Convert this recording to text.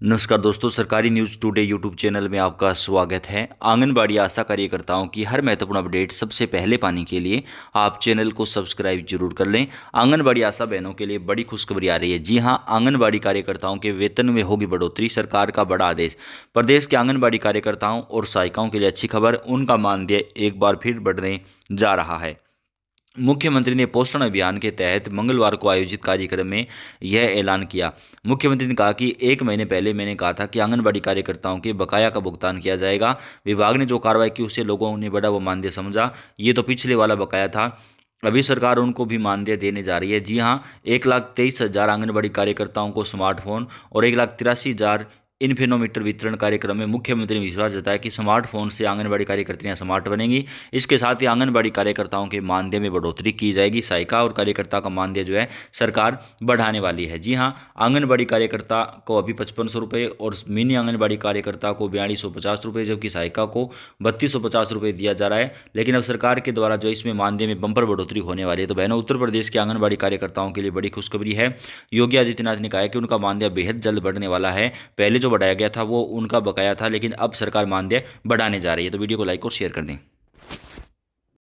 नमस्कार दोस्तों, सरकारी न्यूज़ टुडे यूट्यूब चैनल में आपका स्वागत है। आंगनबाड़ी आशा कार्यकर्ताओं की हर महत्वपूर्ण अपडेट सबसे पहले पाने के लिए आप चैनल को सब्सक्राइब ज़रूर कर लें। आंगनबाड़ी आशा बहनों के लिए बड़ी खुशखबरी आ रही है। जी हाँ, आंगनबाड़ी कार्यकर्ताओं के वेतन में होगी बढ़ोतरी, सरकार का बड़ा आदेश। प्रदेश के आंगनबाड़ी कार्यकर्ताओं और सहायिकाओं के लिए अच्छी खबर, उनका मानदेय एक बार फिर बढ़ने जा रहा है। मुख्यमंत्री ने पोषण अभियान के तहत मंगलवार को आयोजित कार्यक्रम में यह ऐलान किया। मुख्यमंत्री ने कहा कि एक महीने पहले मैंने कहा था कि आंगनबाड़ी कार्यकर्ताओं के बकाया का भुगतान किया जाएगा। विभाग ने जो कार्रवाई की उसे लोगों ने बड़ा व मानदेय समझा। ये तो पिछले वाला बकाया था। अभी सरकार उनको भी मानदेय देने जा रही है। जी हाँ एक लाख तेईस हज़ार आंगनबाड़ी कार्यकर्ताओं को स्मार्टफ़ोन और एक लाख तिरासी हज़ार इन्फिनोमीटर वितरण कार्यक्रम में मुख्यमंत्री ने विश्वास जताया कि स्मार्टफ़ोन से आंगनबाड़ी कार्यकर्तियाँ स्मार्ट बनेंगी। इसके साथ ही आंगनबाड़ी कार्यकर्ताओं के मानदेय में बढ़ोतरी की जाएगी। सहायिका और कार्यकर्ता का मानदेय जो है, सरकार बढ़ाने वाली है। जी हाँ आंगनबाड़ी कार्यकर्ता को अभी पचपन सौ और मिनी आंगनबाड़ी कार्यकर्ता को बयालीस सौ पचास जबकि सहायिका को बत्तीस सौ पचास दिया जा रहा है। लेकिन अब सरकार के द्वारा जो इसमें मानदेय में बंपर बढ़ोतरी होने वाली है। तो बहनों, उत्तर प्रदेश के आंगनबाड़ी कार्यकर्ताओं के लिए बड़ी खुशखबरी है। योगी आदित्यनाथ ने कहा कि उनका मानदेय बेहद जल्द बढ़ने वाला है। पहले जो बढ़ाया गया था, वो उनका बकाया था, लेकिन अब सरकार मानदेय बढ़ाने जा रही है तो वीडियो को लाइक और शेयर कर दें।